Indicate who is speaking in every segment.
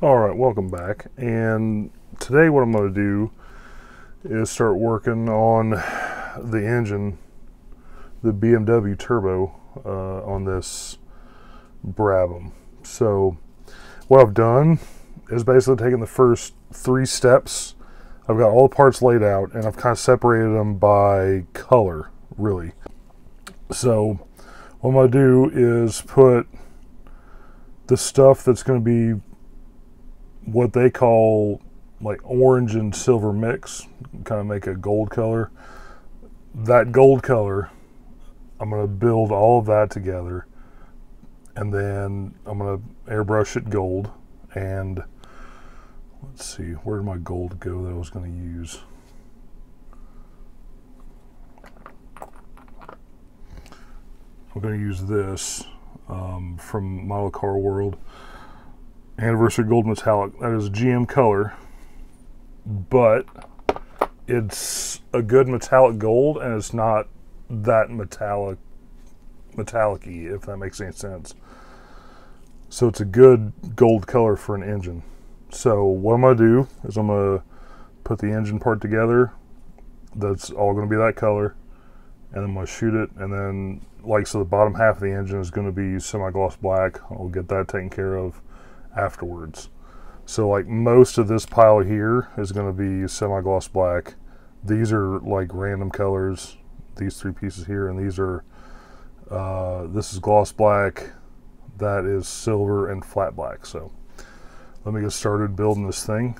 Speaker 1: All right, welcome back. And today, what I'm going to do is start working on the engine, the BMW Turbo, uh, on this Brabham. So, what I've done is basically taken the first three steps. I've got all the parts laid out, and I've kind of separated them by color, really. So, what I'm going to do is put the stuff that's going to be what they call like orange and silver mix, kind of make a gold color. That gold color, I'm going to build all of that together and then I'm going to airbrush it gold and let's see, where did my gold go that I was going to use? I'm going to use this um, from Model Car World Anniversary Gold Metallic. That is GM color, but it's a good metallic gold and it's not that metallic metallic if that makes any sense. So it's a good gold color for an engine. So what I'm gonna do is I'm gonna put the engine part together. That's all gonna be that color. And I'm gonna shoot it and then like so the bottom half of the engine is gonna be semi-gloss black. I'll get that taken care of afterwards. So like most of this pile here is going to be semi-gloss black. These are like random colors. These three pieces here, and these are uh, this is gloss black, that is silver and flat black. So let me get started building this thing.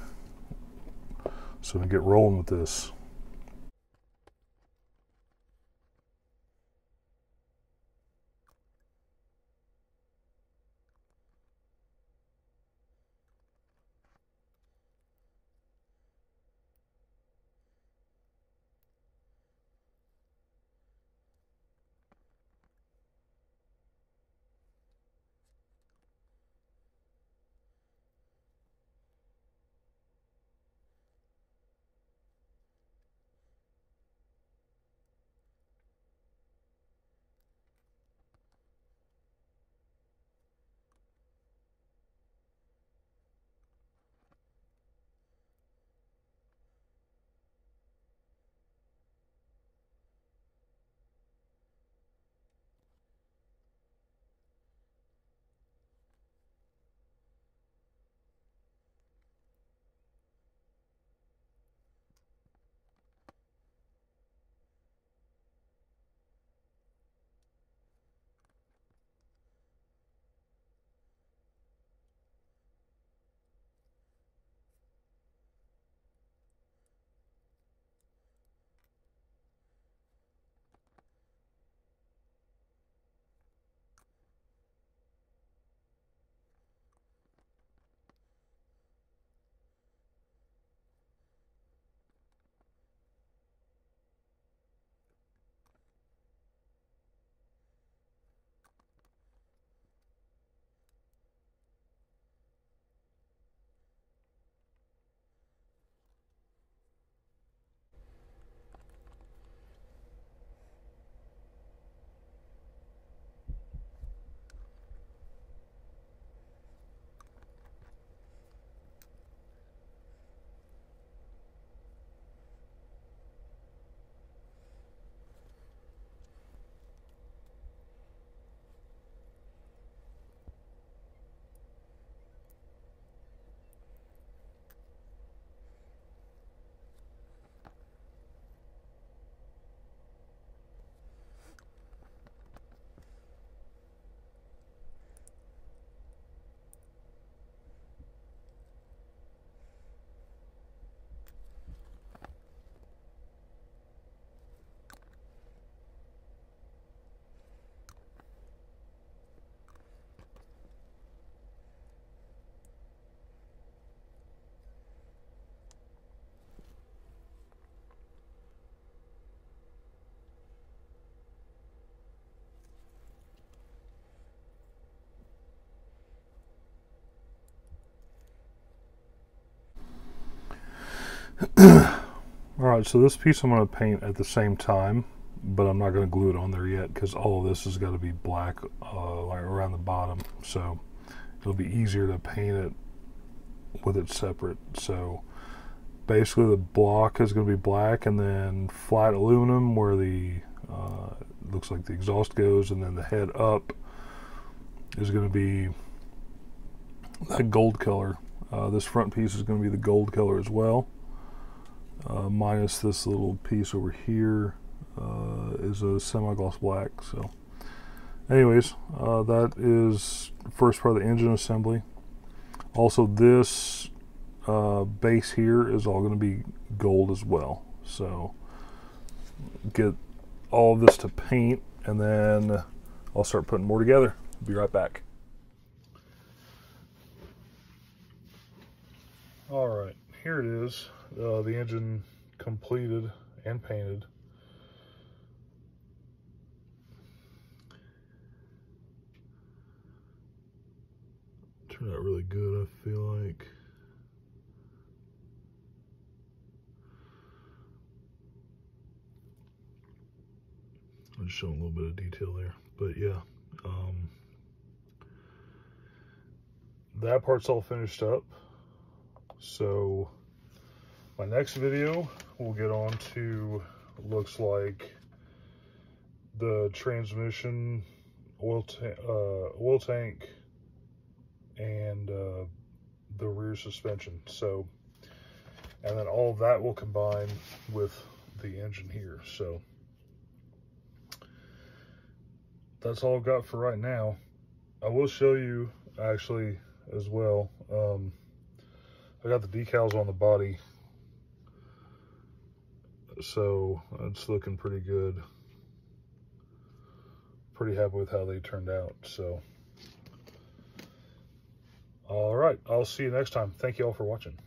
Speaker 1: So we get rolling with this. Alright, so this piece I'm going to paint at the same time, but I'm not going to glue it on there yet because all of this has got to be black uh, like around the bottom. So it'll be easier to paint it with it separate. So basically the block is going to be black and then flat aluminum where the uh, looks like the exhaust goes and then the head up is going to be that gold color. Uh, this front piece is going to be the gold color as well. Uh, minus this little piece over here uh, is a semi-gloss black. So anyways, uh, that is first part of the engine assembly. Also this uh, base here is all going to be gold as well. So get all of this to paint and then I'll start putting more together. Be right back. All right, here it is. Uh, the engine completed and painted. Turned out really good, I feel like. I'm just showing a little bit of detail there, but yeah. Um, that part's all finished up. So my next video, we'll get on to, looks like the transmission, oil, ta uh, oil tank, and uh, the rear suspension. So, and then all of that will combine with the engine here. So that's all I've got for right now. I will show you actually as well. Um, I got the decals on the body. So uh, it's looking pretty good. Pretty happy with how they turned out. So, all right, I'll see you next time. Thank you all for watching.